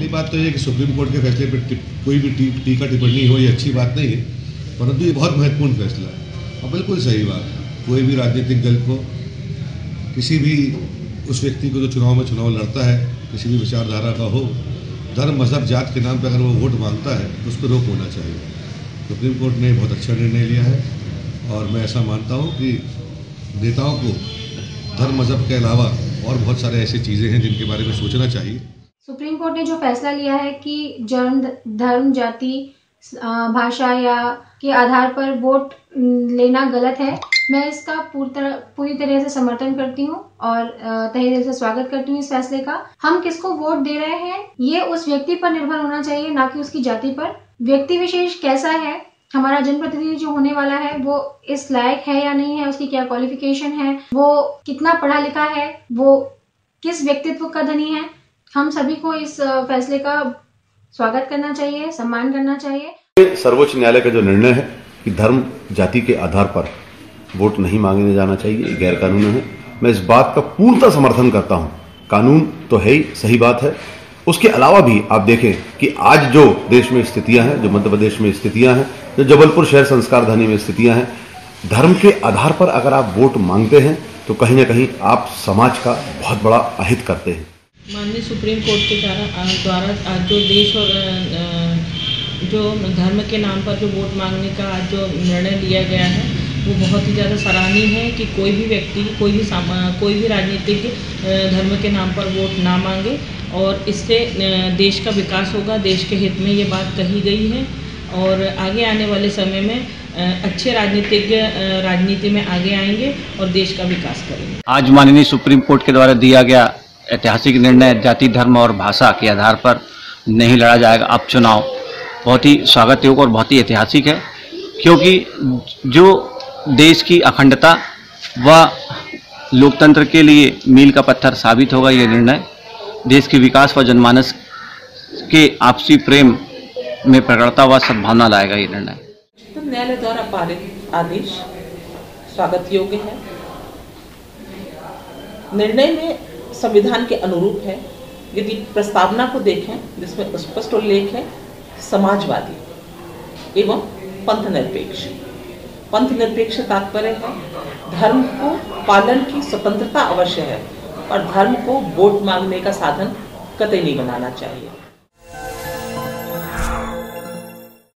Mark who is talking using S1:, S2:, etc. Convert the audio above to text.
S1: पहली बात तो ये कि सुप्रीम कोर्ट के फैसले पर कोई भी टीका टिप्पणी हो ये अच्छी बात नहीं है, परंतु ये बहुत महत्वपूर्ण फैसला है। और बिल्कुल सही बात कोई भी राजनीतिक दल को, किसी भी उस व्यक्ति को जो चुनाव में चुनाव लड़ता है, किसी भी विचारधारा का हो, धर्म, मज़हब, जात के नाम पर अगर वो वोट माँगता है तो उस पर रोक होना चाहिए। सुप्रीम कोर्ट ने बहुत अच्छा निर्णय लिया है, और मैं ऐसा मानता हूँ कि नेताओं को धर्म, मज़हब के अलावा और बहुत सारे ऐसी चीज़ें हैं जिनके बारे में सोचना चाहिए।
S2: सुप्रीम कोर्ट ने जो फैसला लिया है कि जन्म धर्म जाति भाषा या के आधार पर वोट लेना गलत है, मैं इसका पूरी तरह पूरी तरह से समर्थन करती हूँ और तहे दिल से स्वागत करती हूँ इस फैसले का। हम किसको वोट दे रहे हैं, ये उस व्यक्ति पर निर्भर होना चाहिए, ना कि उसकी जाति पर। व्यक्ति विशेष कैसा है, हमारा जनप्रतिनिधि जो होने वाला है, वो इस लायक है या नहीं है, उसकी क्या क्वालिफिकेशन है, वो कितना पढ़ा लिखा है, वो किस व्यक्तित्व का धनी है हम सभी को इस फैसले का स्वागत करना चाहिए, सम्मान करना चाहिए।
S3: सर्वोच्च न्यायालय का जो निर्णय है कि धर्म जाति के आधार पर वोट नहीं मांगने जाना चाहिए गैर कानूनी है। मैं इस बात का पूर्णतः समर्थन करता हूँ। कानून तो है ही, सही बात है। उसके अलावा भी आप देखें कि आज जो देश में स्थितियाँ हैं, जो मध्य प्रदेश में स्थितियाँ हैं, जो जबलपुर शहर संस्कार धनी में स्थितियाँ हैं, धर्म के आधार पर अगर आप वोट मांगते हैं तो कहीं ना कहीं आप समाज का बहुत बड़ा अहित करते हैं।
S4: माननीय सुप्रीम कोर्ट के द्वारा द्वारा आज जो देश और जो धर्म के नाम पर जो वोट मांगने का आज जो निर्णय लिया गया है, वो बहुत ही ज़्यादा सराहनीय है कि कोई भी व्यक्ति, कोई भी कोई भी राजनीतिक धर्म के नाम पर वोट ना मांगे और इससे देश का विकास होगा, देश के हित में ये बात कही गई है और आगे आने वाले समय में अच्छे राजनीतिज्ञ राजनीति में आगे आएँगे और देश का विकास करेंगे।
S5: आज माननीय सुप्रीम कोर्ट के द्वारा दिया गया ऐतिहासिक निर्णय, जाति, धर्म और भाषा के आधार पर नहीं लड़ा जाएगा। अब चुनाव बहुत ही स्वागत योग्य और बहुत ही ऐतिहासिक है, क्योंकि जो देश की अखंडता व लोकतंत्र के लिए मील का पत्थर साबित होगा ये निर्णय, देश के विकास व जनमानस के आपसी प्रेम में प्रकड़ता हुआ सद्भावना लाएगा ये निर्णय।
S4: तो न्यायालय द्वारा पारित आदेश स्वागत योग्य है। निर्णय में संविधान के अनुरूप है। यदि प्रस्तावना को देखें, जिसमें स्पष्ट उल्लेख है, समाजवादी एवं पंथ निरपेक्ष पंथ निरपेक्ष तात्पर्य है, धर्म को पालन की स्वतंत्रता अवश्य है और धर्म को वोट मांगने का साधन कतई नहीं बनाना चाहिए।